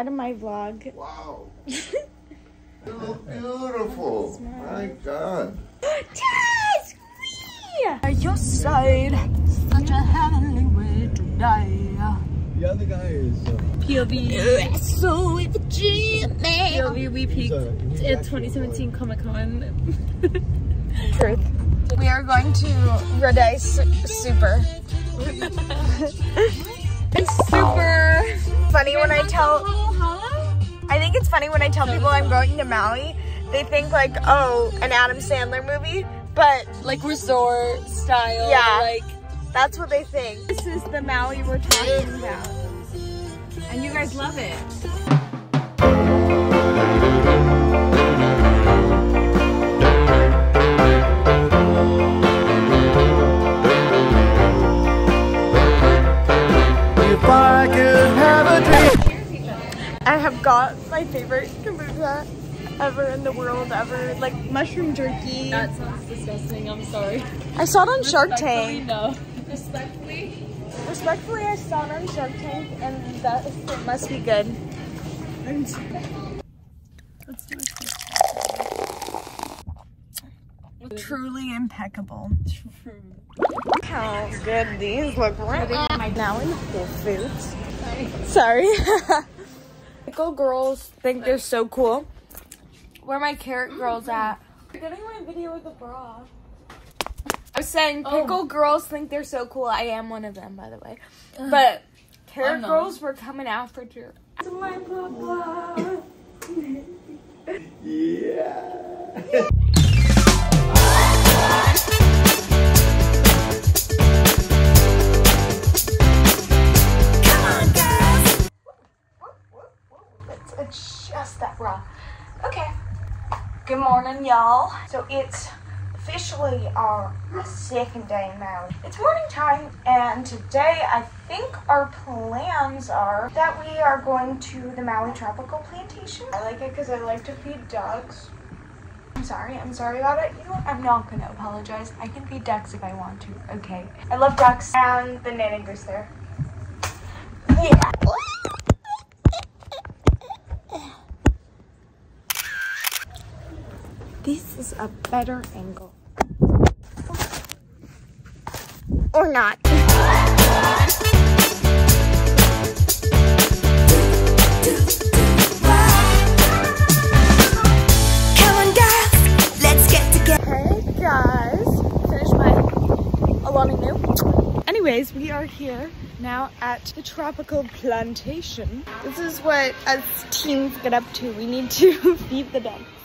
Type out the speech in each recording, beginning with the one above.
at Papa's house. Say hi to my vlog. Wow. you look beautiful. My God. Tess! At your side. Such a heavenly way to die. The other guy is. Uh, POV. So with Jimmy. POV, we peaked uh, at 2017 Comic Con. Truth. We are going to Radice Super. it's super funny when I tell. I think it's funny when I tell people I'm going to Maui. They think like, oh, an Adam Sandler movie, but Like resort style. Yeah. Like that's what they think. This is the Maui we're talking about. and you guys love it. Favorite kombucha ever in the world ever, like mushroom jerky. That sounds disgusting. I'm sorry. I saw it on Shark Tank. No. Respectfully. Respectfully, I saw it on Shark Tank, and that it must be good. Let's do it. Truly impeccable. Look How good these look right now in Whole Foods. Sorry. Pickle girls think they're so cool. Where are my carrot girls mm-hmm. at? You're getting my video with the bra. I was saying oh. pickle girls think they're so cool. I am one of them, by the way. But carrot I'm not. girls were coming after you. Yeah. Good morning, y'all. So it's officially our second day in Maui. It's morning time, and today I think our plans are that we are going to the Maui Tropical Plantation. I like it because I like to feed ducks. I'm sorry, I'm sorry about it. You know what? I'm not gonna apologize. I can feed ducks if I want to. Okay. I love ducks and the nanny goose there. Yeah. This is a better angle. Or not. Come on, girls, let's get together. Hey guys, finished my Alani Nu. Anyways, we are here now at the tropical plantation. This is what us teens get up to. We need to feed the ducks.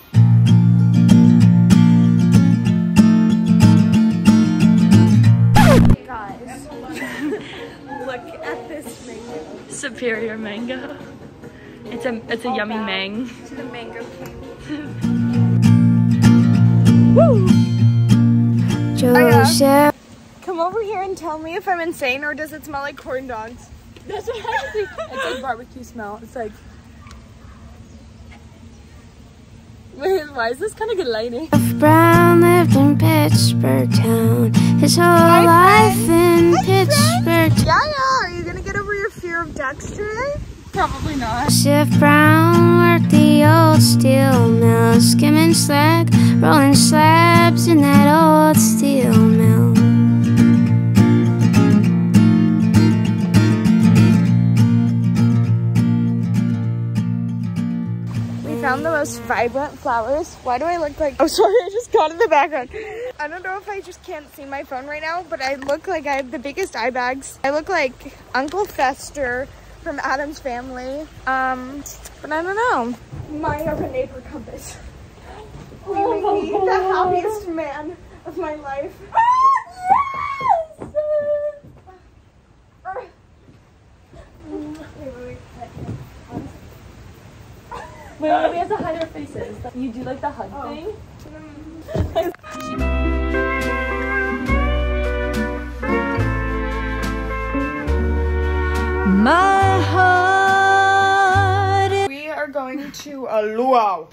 Superior mango. It's a it's a yummy back mang. To the mango king. Woo! Joseph. Come over here and tell me if I'm insane or does it smell like corn dogs? That's what I think. It's like barbecue smell. It's like. Wait, why is this kind of good lighting? Brown lived in Pittsburgh town. His whole life in Pittsburgh. Yeah, yeah. Are you gonna get fear of ducks today? Probably not. Shift Brown worked the old steel mill, skimming slag, rolling slabs in that old steel mill. Found the most vibrant flowers. Why do I look like? Oh, sorry, I just got in the background. I don't know if I just can't see my phone right now, but I look like I have the biggest eye bags. I look like Uncle Fester from Addams Family. Um, but I don't know. My urban neighbor compass. You make me the happiest man of my life. yes! Wait, wait, wait. Wait, wait, we have to hide our faces. You do like the hug oh. thing? My heart is We are going to a luau.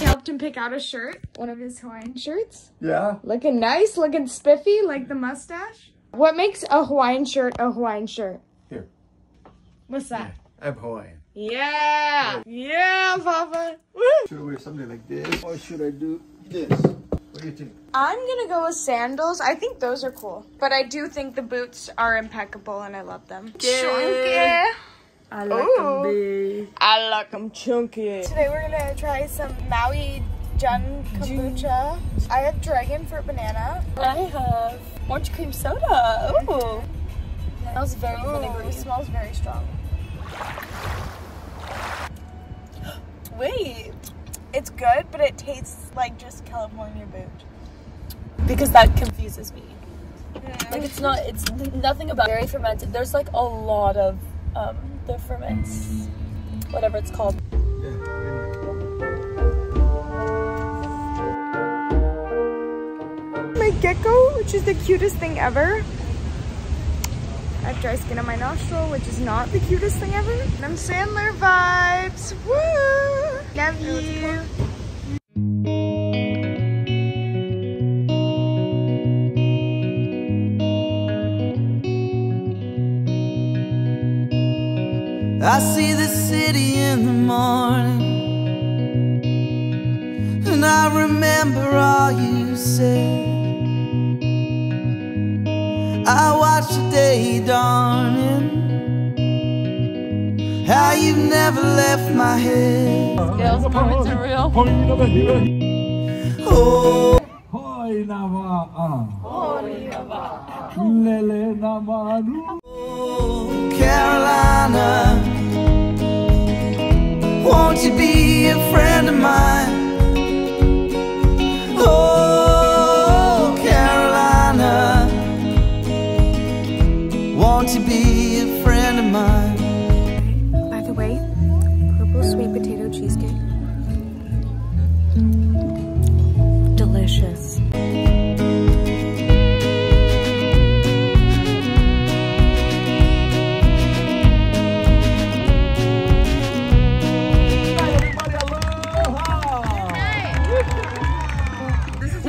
Helped him pick pick out a shirt, one of his Hawaiian shirts. Yeah. Looking nice, looking spiffy, like the mustache. What makes a Hawaiian shirt a Hawaiian shirt? Here. What's that? I'm Hawaiian. Yeah. Yeah, Papa. Woo. Should I wear something like this or should I do this? What do you think? I'm gonna go with sandals. I think those are cool. But I do think the boots are impeccable and I love them. Chunky. I like Ooh. big. I like them chunky. Today we're gonna try some Maui Jun kombucha. I have dragon fruit banana. I have orange cream soda. Ooh. That smells very Ooh, vinegary. it smells very strong. Wait. It's good, but it tastes like just California boot. Because that confuses me. Like it's not, it's nothing about very fermented. There's like a lot of um, the ferments, whatever it's called. My gecko, which is the cutest thing ever. I have dry skin on my nostril, which is not the cutest thing ever. I'm Sandler vibes. Woo! Love you. I see the city in the morning And I remember all you said I watch the day dawning How you've never left my head Scales moments are real. Oh, Hoi nama a. Hoi nama a. Lele nama nu. Carolina Won't you be a friend of mine?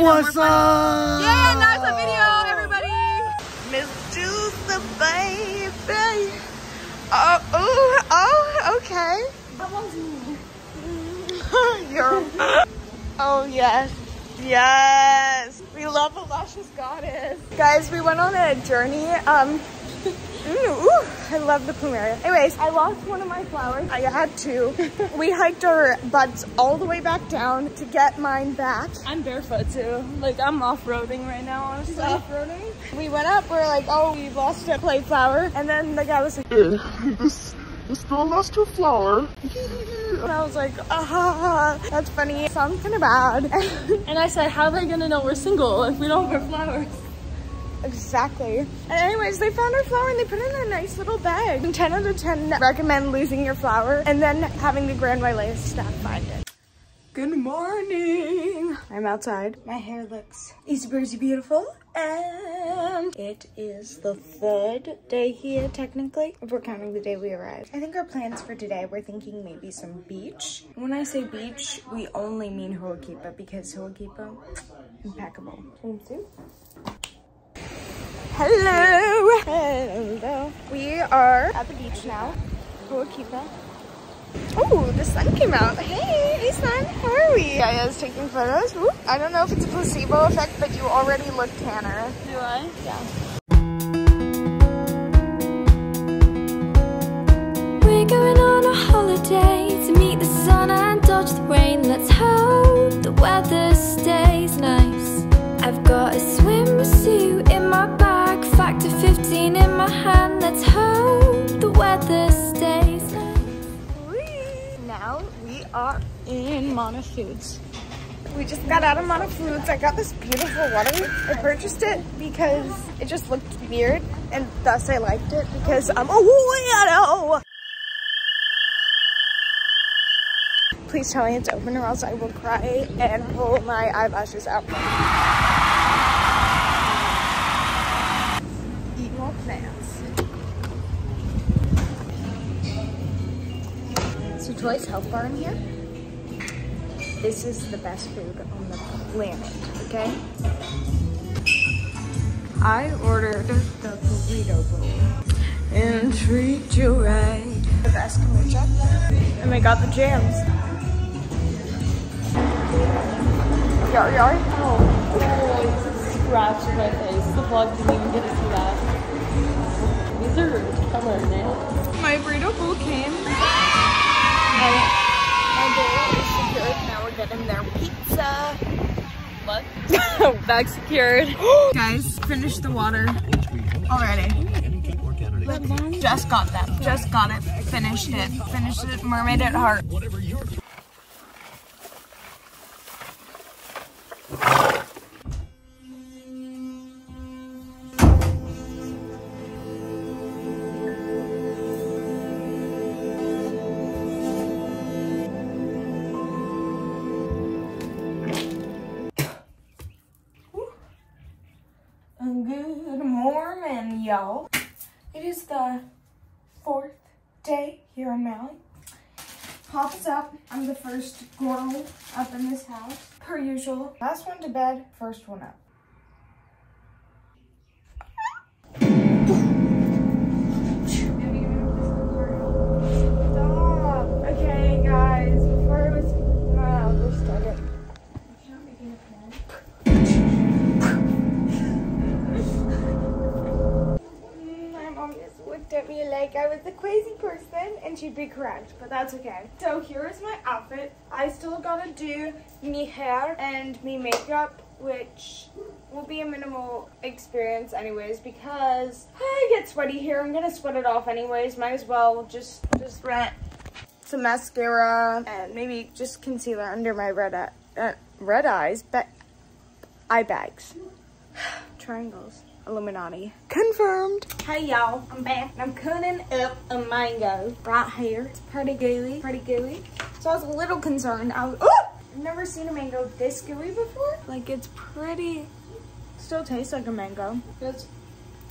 What's up? Yeah, now it's a video, everybody. Miss Juice, the baby. Oh, oh, oh, okay. That one's me. You're. Oh yes, yes. We love a luscious goddess. Guys, we went on a journey. Um. Ooh, ooh, I love the plumeria. Anyways, I lost one of my flowers. I had two. we hiked our butts all the way back down to get mine back. I'm barefoot too. Like I'm off-roading right now, honestly. off-roading. We went up, we're like, oh, we've lost a play flower. And then the guy was like, this, this girl lost her flower. and I was like, ah, that's funny. Of bad. And I said, how are they gonna know we're single if we don't have our flowers? Exactly. And anyways, they found our flower and they put it in a nice little bag. And 10 out of 10 recommend losing your flower and then having the Grand Wailea staff find it. Good morning. I'm outside. My hair looks easy breezy beautiful. And it is the third day here, technically, if we're counting the day we arrived. I think our plans for today, we're thinking maybe some beach. When I say beach, we only mean Ho'okipa because Ho'okipa, impeccable. Swimsuit. Hello. Hello. We are at the beach now. Ho'okipa. Oh, the sun came out. Hey, hey sun, how are we? Gaya's taking photos. Whoop. I don't know if it's a placebo effect, but you already look tanner. Do I? Yeah. We're going on a holiday to meet the sun and dodge the rain. Let's hope are in Mana Foods. We just got out of Mana Foods. I got this beautiful water. I purchased it because it just looked weird and thus I liked it because I'm a weirdo. Please tell me it's open or else I will cry and pull my eyelashes out. Choice Health Bar in here. This is the best food on the planet, okay? I ordered the burrito bowl and treat you right. The best kombucha. And I got the jams. Yar yar. Scratch my face. The vlog didn't even get to see that. These are color nails. My burrito bowl came. My is secured. Now we're getting their pizza. What? Bag secured. Guys, finished the water already. Just got that. Just got it. Finished it. Finished it. Mermaid at heart. Y'all. It is the fourth day here in Maui. Papa's up. I'm the first girl up in this house, per usual. Last one to bed, first one up. She'd be correct, but that's okay. So here is my outfit. I still gotta do me hair and me makeup, which will be a minimal experience anyways because I get sweaty here. I'm gonna sweat it off anyways. Might as well just just rent some mascara and maybe just concealer under my red uh, red eyes, but eye bags, triangles. Illuminati. Confirmed. Hey y'all, I'm back. I'm cutting up a mango right here. It's pretty gooey, pretty gooey. So I was a little concerned. I was, oh! I've never seen a mango this gooey before. Like it's pretty, still tastes like a mango. It's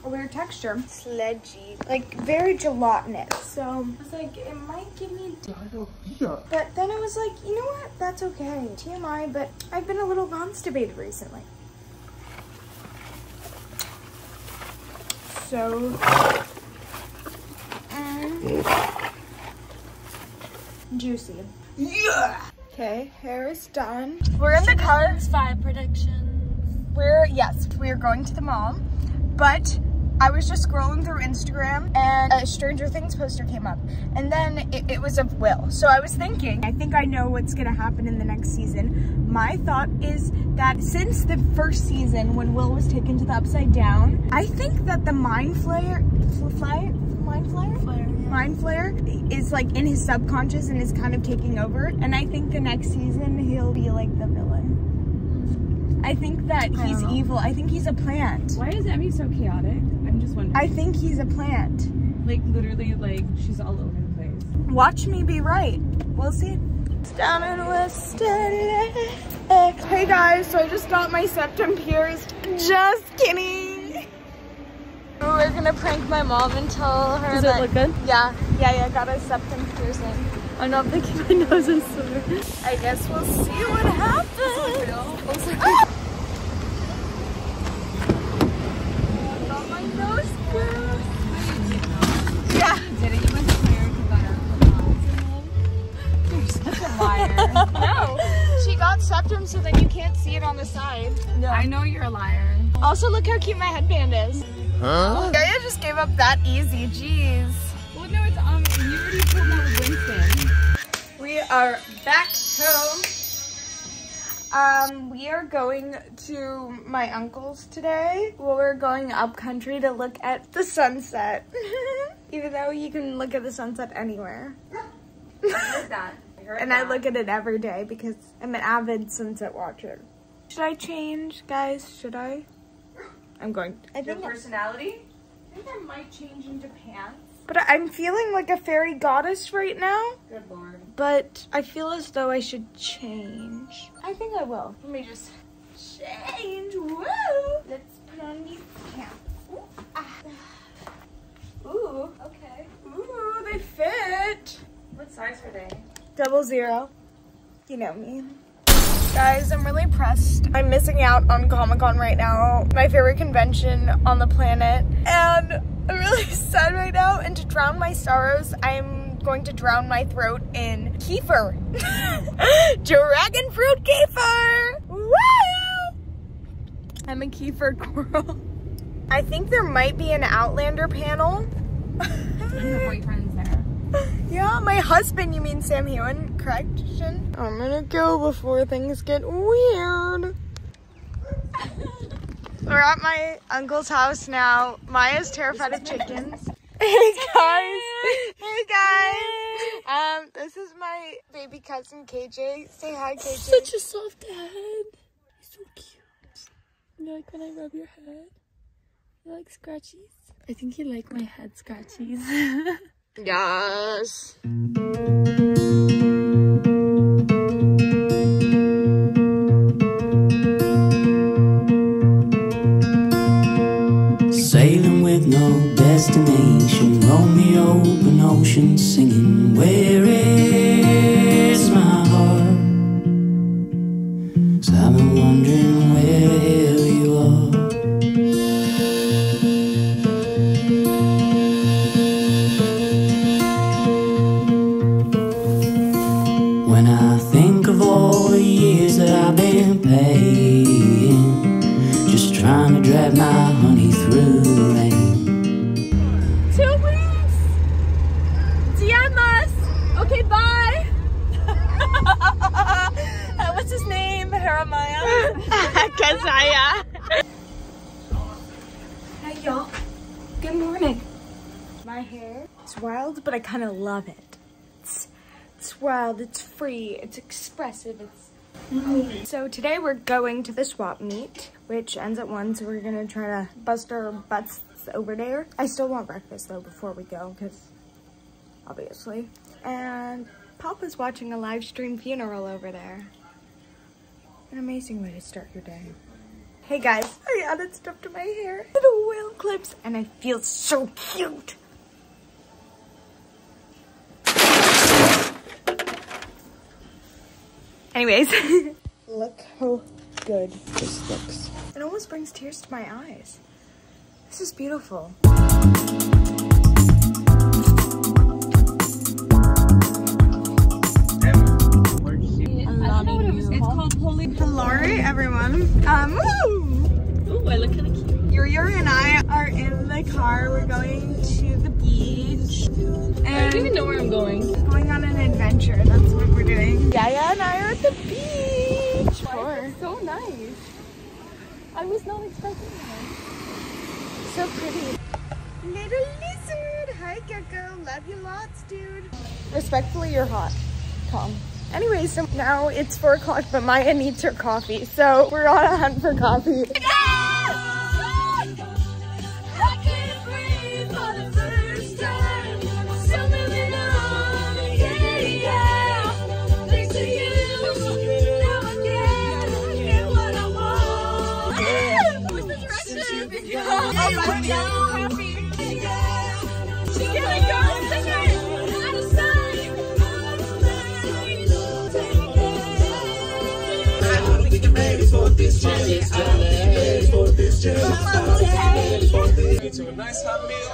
a weird texture. Sledgy, like very gelatinous. So I was like, it might give me diarrhea. but then I was like, you know what? That's okay. TMI, but I've been a little constipated recently. So, mm, juicy. Yeah. Okay, hair is done. We're in the car. Five predictions. We're yes, we're going to the mall, but I was just scrolling through Instagram and a Stranger Things poster came up, and then it, it was of Will. So I was thinking, I think I know what's gonna happen in the next season. My thought is that since the first season, when Will was taken to the Upside Down, I think that the Mind Flayer, fl- flyer, Mind Flayer, Mind Flayer is like in his subconscious and is kind of taking over. And I think the next season he'll be like the villain. Mm. I think that he's know. evil. I think he's a plant. Why is Emmy so chaotic? Wondering. I think he's a plant. like literally like she's all over the place. Watch me be right. We'll see. It's down in West LA. Hey guys, so I just got my septum pierced. Just kidding. We're gonna prank my mom and tell her Does that. it look good? Yeah, yeah, yeah. I got a septum piercing. I'm not thinking my nose is sore. I guess we'll see what happens. Ah! Got my. Yeah. You went to America You're such a liar. No, she got septum, so then you can't see it on the side. No. I know you're a liar. Also, look how cute my headband is. Huh? Gaia just gave up that easy. Jeez. Well, no, it's um. You already told that with Winston. We are back home. Um, we are going to my uncle's today. Well, we're going up country to look at the sunset. Even though you can look at the sunset anywhere. that. and I look at it every day because I'm an avid sunset watcher. Should I change, guys? Should I? I'm going. I think, personality? I think I might change into pants. But I'm feeling like a fairy goddess right now. Good lord. But I feel as though I should change. I think I will. Let me just change. Woo! Let's put on these pants. Ooh, ah. Ooh, okay. Ooh, they fit. What size are they? Double zero. You know me. Guys, I'm really pressed. I'm missing out on Comic Con right now, my favorite convention on the planet. And I'm really sad right now. And to drown my sorrows, I'm going to drown my throat in kefir. Dragon fruit kefir! Woo! I'm a kefir girl. I think there might be an Outlander panel. Boyfriend's there. Yeah, my husband, you mean Sam Heughan, correct? I'm gonna go before things get weird. We're at my uncle's house now. Maya's terrified of chickens. Hey guys! Hey guys! Um, this is my baby cousin KJ. Say hi, KJ. Such a soft head. He's so cute. You like when I rub your head? You like scratchies? I think you like my head scratchies. Yes. Singing, it's... So today we're going to the swap meet, which ends at 1, so we're gonna try to bust our butts over there. I still want breakfast though before we go, because obviously. And Papa's watching a live stream funeral over there. An amazing way to start your day. Hey guys, I added stuff to my hair. Little whale clips, and I feel so cute. Anyways, look how good this looks. It almost brings tears to my eyes. This is beautiful. It's called Holy. Hello, everyone. Um, woo! Ooh, I look kind of cute. Yuri and I are in the car. We're going to beach. I don't even know where I'm going. going on an adventure. That's what we're doing. Yaya and I are at the beach. So nice. I was not expecting that. So pretty. Little lizard. Hi, Gecko. Love you lots, dude. Respectfully, you're hot. Calm. Anyway, so now it's four o'clock, but Maya needs her coffee. So we're on a hunt for coffee.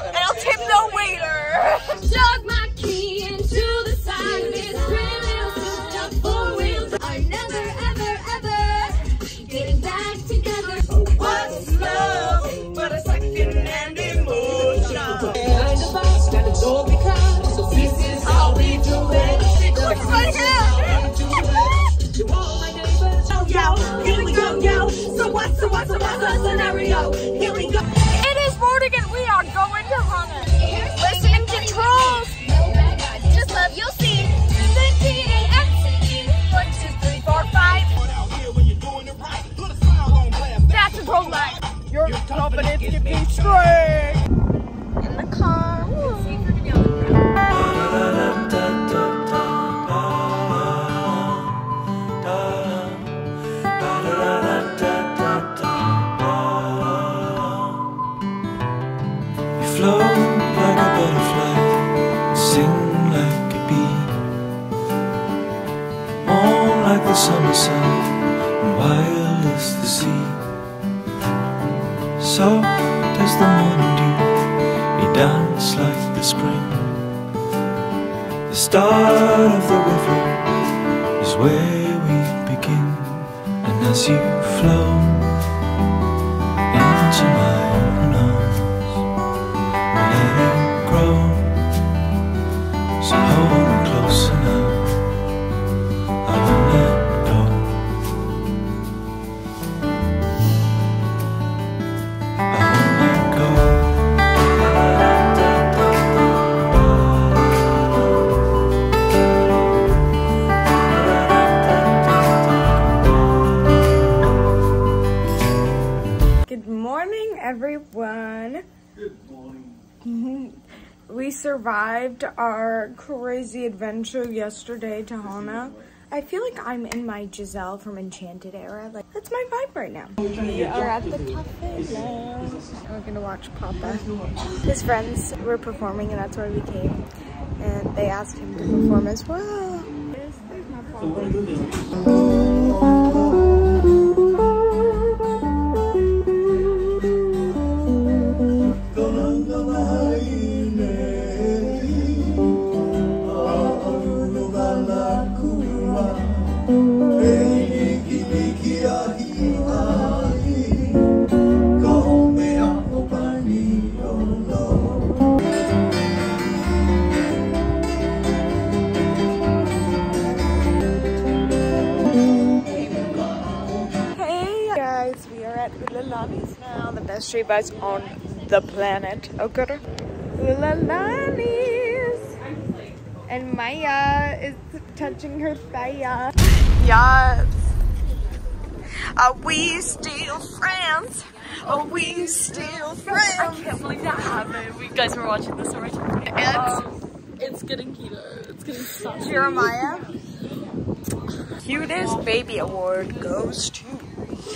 And I'll tip the waiter. Dug my key into the side of his the scenario? Here we go. It is morning and we are going to hunt. Listening to trolls. Just love, you'll see. The T-A-X-E. One, two, three, four, five. That's a troll line. Your confidence can be straight. We survived our crazy adventure yesterday to Hana. I feel like I'm in my Giselle from Enchanted era. Like that's my vibe right now. We are at the cafe now. We're gonna watch Papa. His friends were performing, and that's why we came. And they asked him to perform as well. Street bus on the planet. Okay. Ululani's. And Maya is touching her thigh. Yes. Are we still friends? Are we still friends? I can't believe that happened. We guys were watching this already. And It's getting keto. It's getting saucy. Jeremiah. Cutest baby award goes to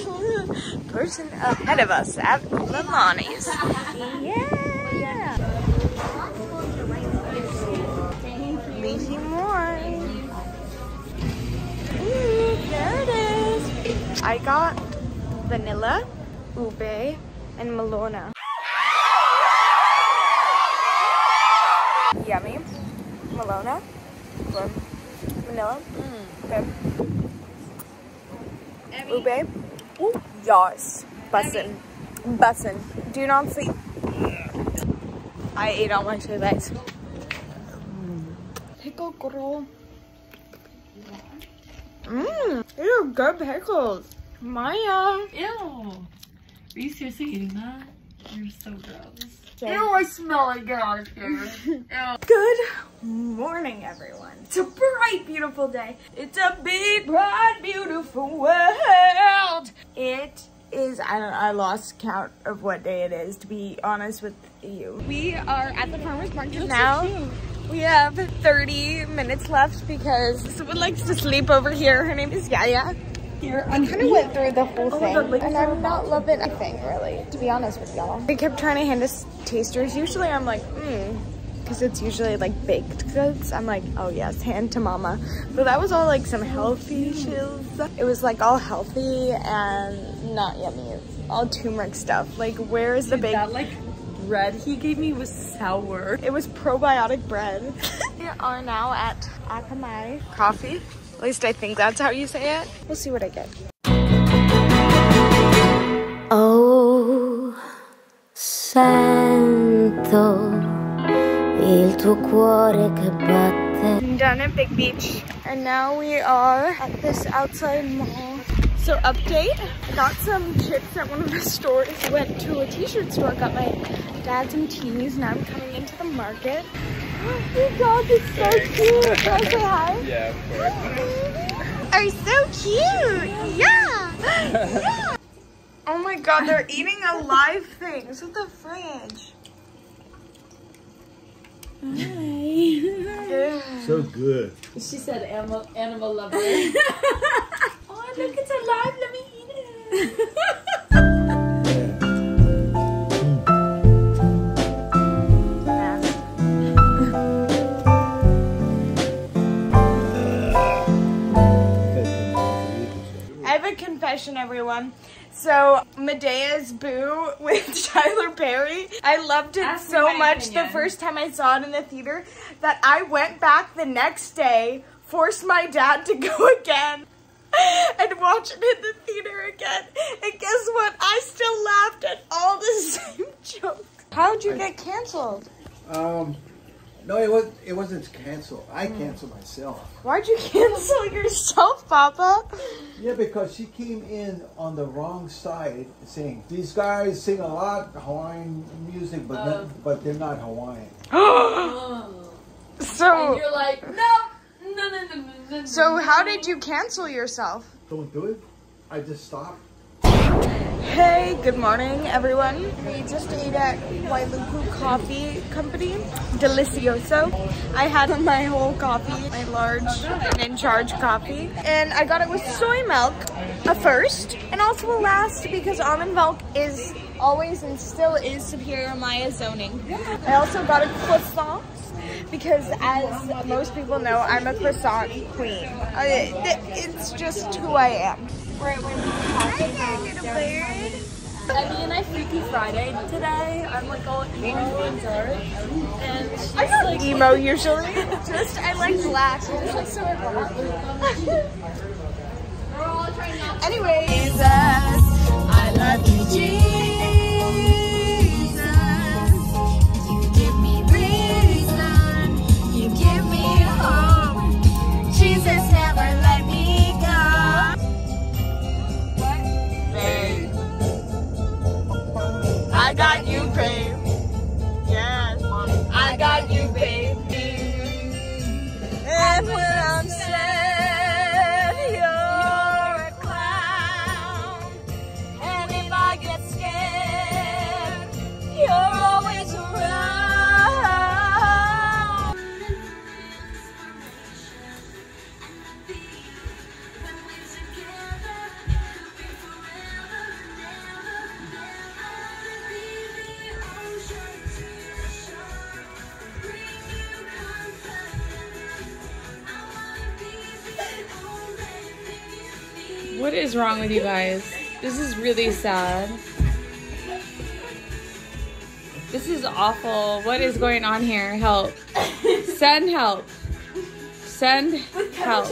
person ahead of us at Lamani's. Yeah. Leafy more. Ooh, there it is. I got vanilla, ube, and Malona. Yummy. Malona. Good. Vanilla. Mm. Good. Ube. Ooh, yes. Bussin. Bussin. Do not sleep. I ate all my surveys. Pickle girl. Mmm. These are good pickles. Maya. Ew. Are you seriously eating that? You're so gross. Ew, I smell like God here. Good morning, everyone. It's a bright, beautiful day. It's a big, bright, beautiful world. It is, I don't I lost count of what day it is, to be honest with you. We are at the farmer's market now. we have 30 minutes left because someone likes to sleep over here. Her name is Yaya. Here, I kind of went through the whole thing, and I'm not loving anything really, to be honest with y'all. They kept trying to hand us tasters. Usually, I'm like, hmm, because it's usually like baked goods. I'm like, oh yes, hand to mama. But that was all like some healthy shills. It was like all healthy and not yummy. All turmeric stuff. Like, where is the big? That like bread he gave me was sour. It was probiotic bread. we are now at Akamai Coffee. At least I think that's how you say it. We'll see what I get. Oh, sento il tuo cuore che batte. I'm done at Big Beach, and now we are at this outside mall. So update, got some chips at one of the stores. Went to a t-shirt store, got my dad some tees. Now I'm coming into the market. Oh, your dog is so cute. Can I say hi? Yeah, of course. Are so cute. Yeah. yeah. Oh my god, they're eating a alive things with the fridge. So good. She said animal animal lover. oh look, it's alive. Let me eat it. I have a confession, everyone. So Madea's Boo with Tyler Perry. I loved it Ask so much opinion. the first time I saw it in the theater that I went back the next day, forced my dad to go again. And watch it in the theater again. And guess what? I still laughed at all the same jokes. How'd you get canceled? Um, no, it was it wasn't canceled. I Hmm. canceled myself. Why'd you cancel yourself, Papa? Yeah, because she came in on the wrong side, saying these guys sing a lot Hawaiian music, but Oh. not, but they're not Hawaiian. So, And you're like, no, no, no, no, no, no. so how did you cancel yourself? Don't do it. I just stopped. Hey, good morning, everyone. We just ate at Wailuku Coffee Company, Delicioso. I had my whole coffee, my large and in charge coffee, and I got it with soy milk, a first, and also a last because almond milk is always and still is superior Maya zoning. I also got a croissant because as most people know, I'm a croissant queen. It's just who I am. Right when Hi, little bird. Emmy and I Freaky Friday today. I'm like all emo and dark. And she's I'm not like, emo usually. Just I like black. I just like so Anyways, I is wrong with you guys? This is really sad. This is awful. What is going on here? Help. Send help. Send help.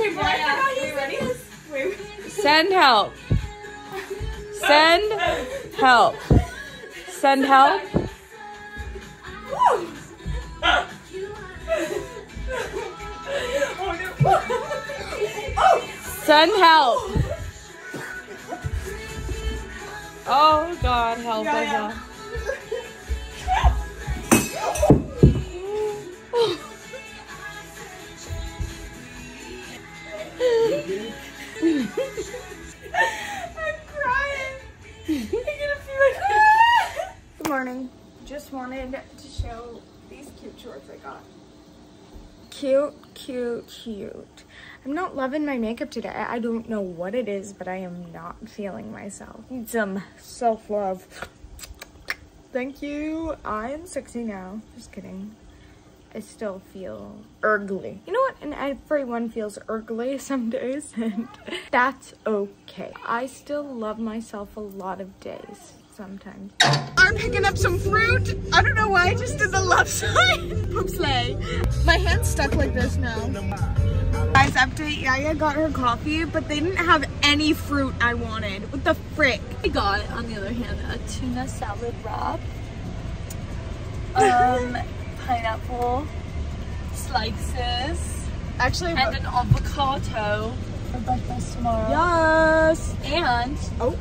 Send help. Send help. Send help. Send help. Oh God, help us all. I'm crying. I'm gonna feel like Good morning. Just wanted to show these cute shorts I got. Cute, cute, cute. I'm not loving my makeup today. I don't know what it is, but I am not feeling myself. Need some self-love. Thank you. I am sexy now. Just kidding. I still feel ugly. You know what? And everyone feels ugly some days, and that's okay. I still love myself a lot of days sometimes. I'm picking up some fruit. I don't know why I just did the love sign. Sleigh. My hand's stuck like this now. Guys, update. Yaya got her coffee, but they didn't have any fruit I wanted. What the frick? I got, on the other hand, a tuna salad wrap. Um, pineapple slices. Actually, And an avocado for breakfast tomorrow. yes. And Oh.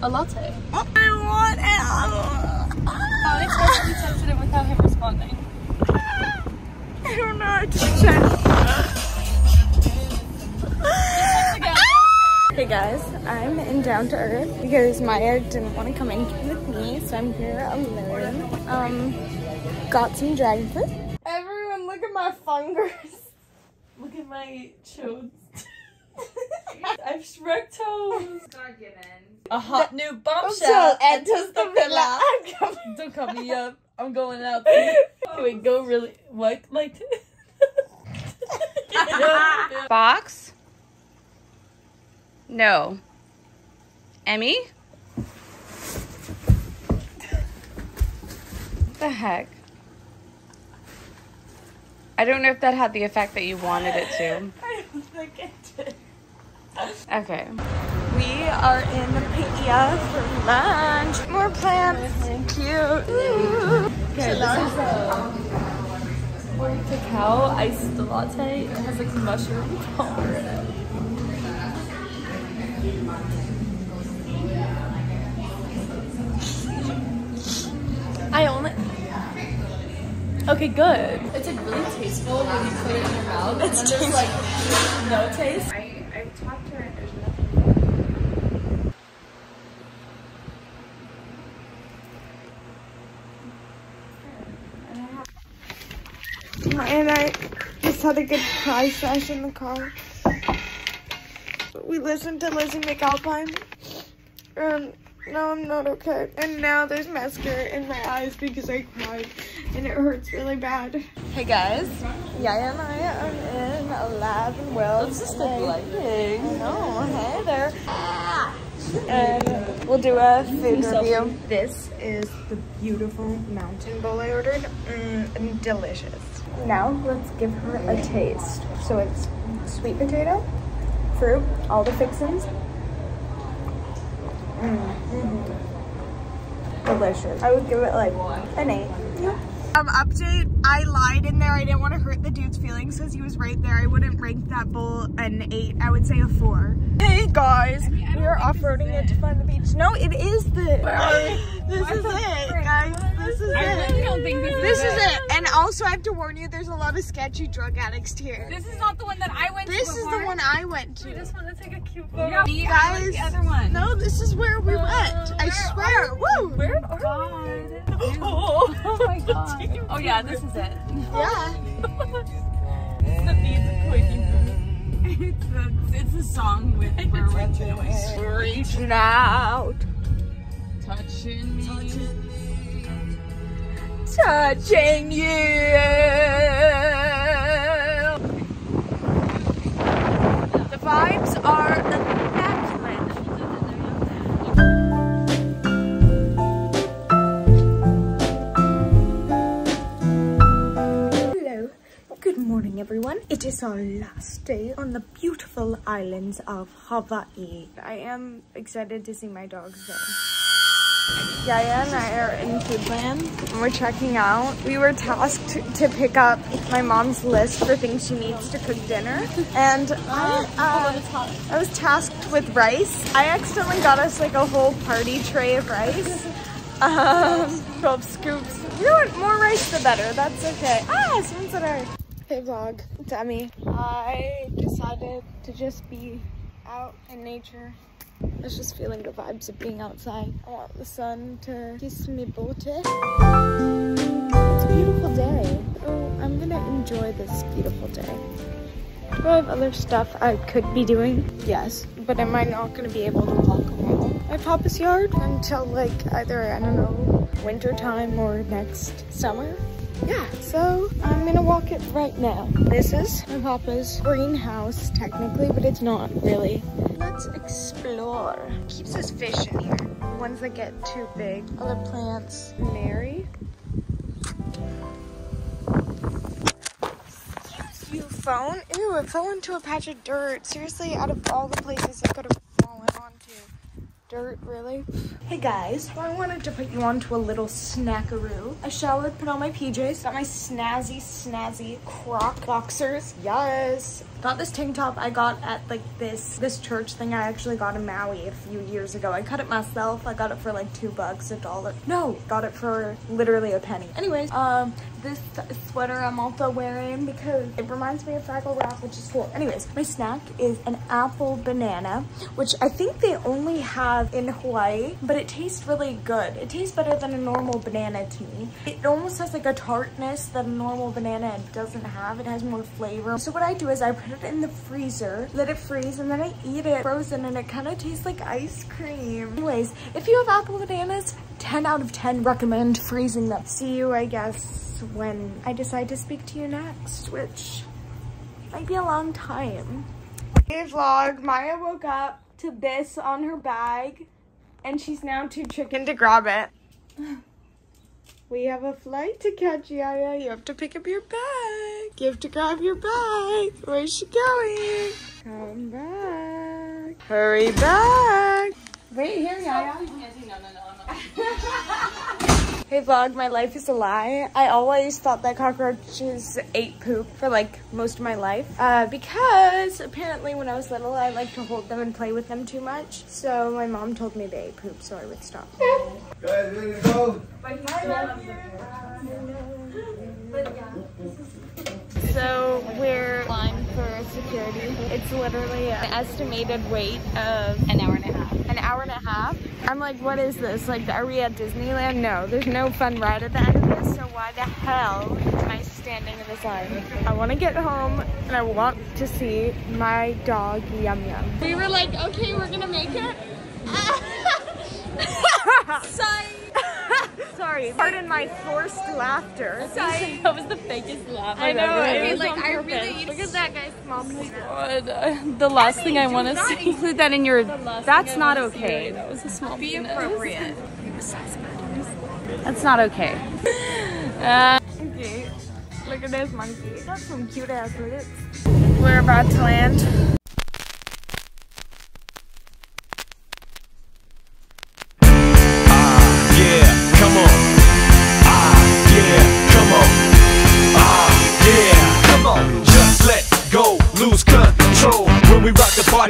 a latte. Oh, I want it. How be sensitive without him responding. I don't know how to check. Hey guys, I'm in Down to Earth because Maya didn't want to come in with me, so I'm here alone. Um, got some dragon fruit. Everyone, look at my fingers. Look at my chodes. I've Shrek toes. A hot new bombshell enters the villa. Don't cut me up. I'm going out. Can we go really what like Box. No. Emmy? What the heck? I don't know if that had the effect that you wanted it to. I don't think it did. Okay. We are in the Paia for lunch. More plants. Cute. Ooh. Okay, this is uh, a white cacao iced latte. It has like mushroom powder in it. I only. Okay, good. It's like really tasteful when you put it in your mouth. It's and then there's like no taste. I, I talked to her and there's nothing. And I just had a good cry sesh in the car. We listened to Lizzie McAlpine. And now I'm not okay. And now there's mascara in my eyes because I cried. And it hurts really bad. Hey guys. Yaya and I are in Alive and Well. That's just the lighting. I know. Hey there. And we'll do a food review. This is the beautiful mountain bowl I ordered. Mm, delicious. Now let's give her a taste. So it's sweet potato, fruit, all the fixings. Mm, mhm. Delicious. I would give it like an eight. Yeah. Um, update, I lied in there. I didn't want to hurt the dude's feelings because he was right there. I wouldn't rank that bowl an eight. I would say a four. Hey guys, we are off-roading it to find the beach. No, it is the. This is it, guys. This is I it. really don't think this is This is it. And also, I have to warn you, there's a lot of sketchy drug addicts here. This is not the one that I went This to This is the one I went to. I just want to take a cute photo. Yeah, I Guys, the other one. No, this is where we uh, went. I swear. Woo! Where are God. Oh, Oh my god. Oh yeah, this is it. Yeah. It's the beads of quaking. It's the, it's the song with where we're. Reaching out, Touching me. touching you. The vibes are. Hello. Good morning, everyone. It is our last day on the beautiful islands of Hawaii. I am excited to see my dogs though. Yaya and I are in Foodland and we're checking out. We were tasked to pick up my mom's list for things she needs to cook dinner. And I, uh, I was tasked with rice. I accidentally got us like a whole party tray of rice. Um, 12 scoops. You know what? More rice the better. That's okay. Ah, someone said hi. Hey vlog, it's Emmy. I decided to just be out in nature. I was just feeling the vibes of being outside. I want the sun to kiss me bote. It's a beautiful day. So I'm gonna enjoy this beautiful day. Do I have other stuff I could be doing? Yes, but am I not gonna be able to walk around my papa's yard until like either, I don't know, winter time or next summer? Yeah, so I'm gonna walk it right now. This is my papa's greenhouse, technically, but it's not really. Let's explore. Keeps his fish in here. Ones that get too big. Other plants. Mary. Excuse you, phone. Ew, it fell into a patch of dirt. Seriously, out of all the places it could have fallen onto. Dirt, really? Hey guys, so I wanted to put you onto a little snackaroo. I showered, put on my PJs, got my snazzy, snazzy croc boxers. Yes. Got this tank top I got at like this this church thing I actually got in Maui a few years ago. I cut it myself. I got it for like two bucks, a dollar. No, got it for literally a penny. Anyways, um, this sweater I'm also wearing because it reminds me of Fraggle Rock, which is cool. Anyways, my snack is an apple banana, which I think they only have in Hawaii, but it tastes really good. It tastes better than a normal banana to me. It almost has like a tartness that a normal banana doesn't have. It has more flavor. So what I do is I put it in the freezer, let it freeze, and then I eat it frozen, and it kind of tastes like ice cream. Anyways, if you have apple bananas, 10 out of 10 recommend freezing them. See you, I guess, when I decide to speak to you next, which might be a long time. Hey vlog, Maya woke up to this on her bag, and she's now too chicken to grab it. We have a flight to catch, Yaya. You have to pick up your bag. You have to grab your bag. Where's she going? Come back. Hurry back. Wait here, Yaya. Hey vlog, my life is a lie. I always thought that cockroaches ate poop for like most of my life. Uh, because apparently when I was little, I liked to hold them and play with them too much. So my mom told me they ate poop, so I would stop. Guys, ready to go? So we're line for security. It's literally an estimated wait of An hour and a half. an hour and a half. I'm like, what is this? Like, are we at Disneyland? No, there's no fun ride at the end of this. So why the hell am I standing in this line? I want to get home and I want to see my dog Yum Yum. We were like, okay, we're gonna make it. Sorry. Sorry. Pardon my forced laughter. Sorry. That was the fakest laugh I I've know. ever It heard. was Like, on I purpose. really Look at that guy's small penis. God, uh, the last thing I want to see. Include that in your. That's not wanna see okay. right now is a small Be penis. appropriate. That's not okay. Uh, Okay. Look at this monkey. Got some cute ass lips. We're about to land.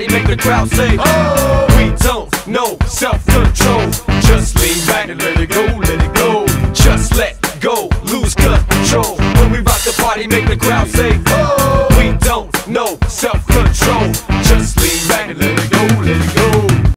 Make the crowd say, Oh, we don't know self control. Just lean back and let it go, let it go. Just let go, lose control. When we rock the party, make the crowd say, Oh, we don't know self control.